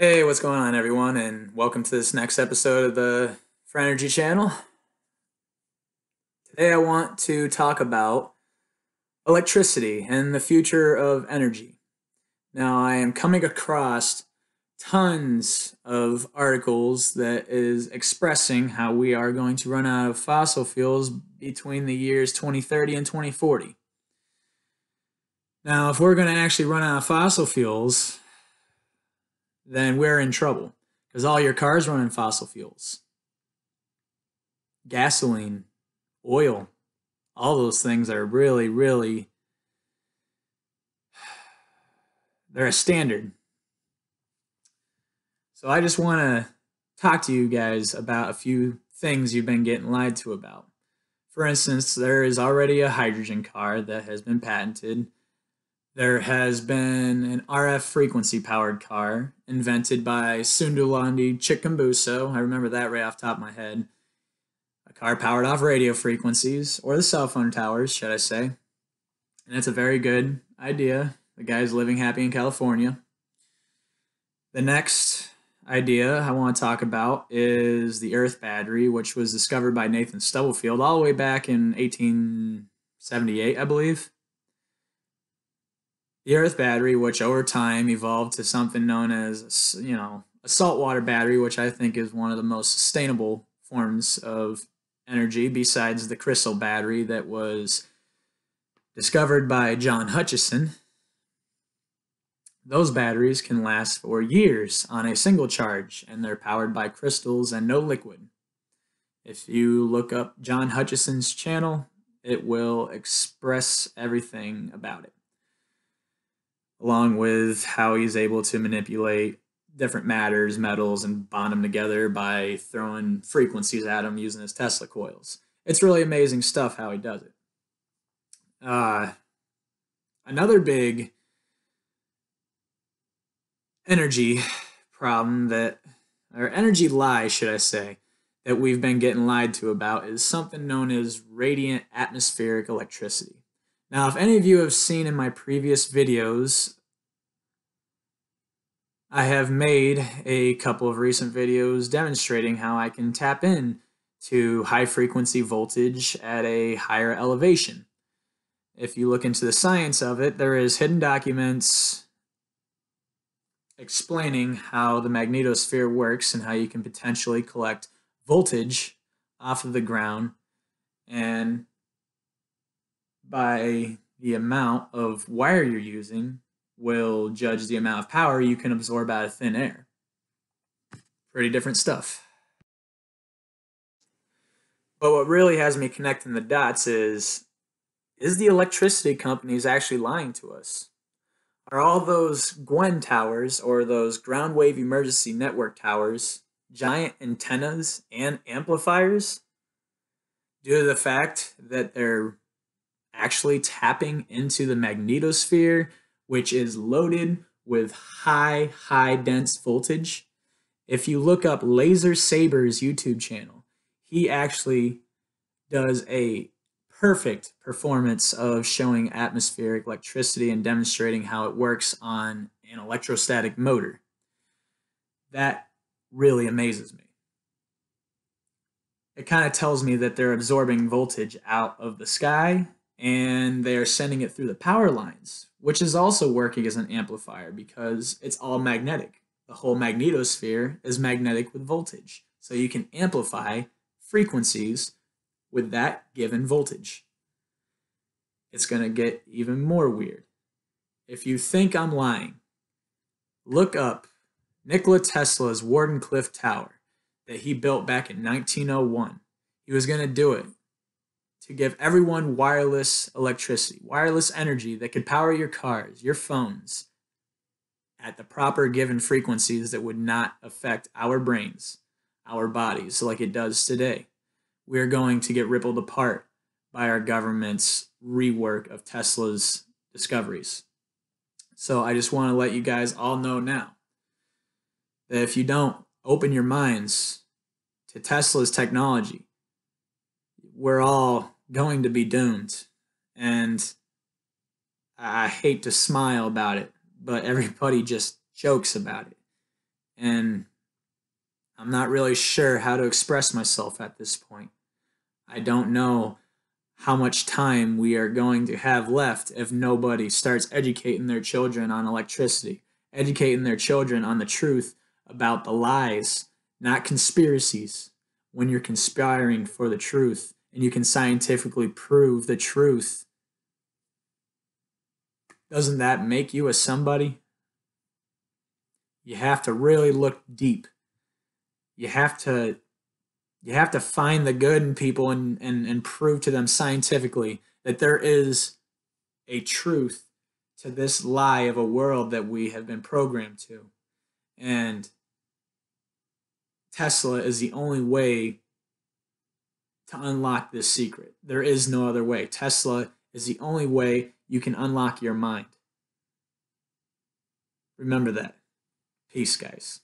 Hey, what's going on, everyone, and welcome to this next episode of the For Energy channel. Today, I want to talk about electricity and the future of energy. Now, I am coming across tons of articles that is expressing how we are going to run out of fossil fuels between the years 2030 and 2040. Now, if we're going to actually run out of fossil fuels, then we're in trouble because all your cars run on fossil fuels. Gasoline, oil, all those things are really, really, they're a standard. So I just want to talk to you guys about a few things you've been getting lied to about. For instance, there is already a hydrogen car that has been patented there has been an RF frequency powered car invented by Sundulandi Chitkambuso. I remember that right off top of my head. A car powered off radio frequencies, or the cell phone towers, should I say. And it's a very good idea. The guy's living happy in California. The next idea I want to talk about is the Earth battery, which was discovered by Nathan Stubblefield all the way back in 1878, I believe. The Earth battery, which over time evolved to something known as, you know, a saltwater battery, which I think is one of the most sustainable forms of energy besides the crystal battery that was discovered by John Hutchison. Those batteries can last for years on a single charge, and they're powered by crystals and no liquid. If you look up John Hutchison's channel, it will express everything about it along with how he's able to manipulate different matters, metals, and bond them together by throwing frequencies at them using his Tesla coils. It's really amazing stuff how he does it. Uh, another big energy problem that, or energy lie, should I say, that we've been getting lied to about is something known as radiant atmospheric electricity. Now, if any of you have seen in my previous videos, I have made a couple of recent videos demonstrating how I can tap in to high frequency voltage at a higher elevation. If you look into the science of it, there is hidden documents explaining how the magnetosphere works and how you can potentially collect voltage off of the ground and by the amount of wire you're using will judge the amount of power you can absorb out of thin air. Pretty different stuff. But what really has me connecting the dots is is the electricity companies actually lying to us? Are all those Gwen towers or those ground wave emergency network towers giant antennas and amplifiers due to the fact that they're actually tapping into the magnetosphere, which is loaded with high, high dense voltage. If you look up Lasersaber's YouTube channel, he actually does a perfect performance of showing atmospheric electricity and demonstrating how it works on an electrostatic motor. That really amazes me. It kind of tells me that they're absorbing voltage out of the sky and they're sending it through the power lines, which is also working as an amplifier because it's all magnetic. The whole magnetosphere is magnetic with voltage. So you can amplify frequencies with that given voltage. It's going to get even more weird. If you think I'm lying, look up Nikola Tesla's Wardenclyffe Tower that he built back in 1901. He was going to do it to give everyone wireless electricity, wireless energy that could power your cars, your phones at the proper given frequencies that would not affect our brains, our bodies, like it does today. We're going to get rippled apart by our government's rework of Tesla's discoveries. So I just want to let you guys all know now that if you don't open your minds to Tesla's technology, we're all going to be doomed. And I hate to smile about it, but everybody just jokes about it. And I'm not really sure how to express myself at this point. I don't know how much time we are going to have left if nobody starts educating their children on electricity, educating their children on the truth about the lies, not conspiracies. When you're conspiring for the truth and you can scientifically prove the truth, doesn't that make you a somebody? You have to really look deep. You have to you have to find the good in people and, and, and prove to them scientifically that there is a truth to this lie of a world that we have been programmed to. And Tesla is the only way to unlock this secret. There is no other way. Tesla is the only way you can unlock your mind. Remember that. Peace, guys.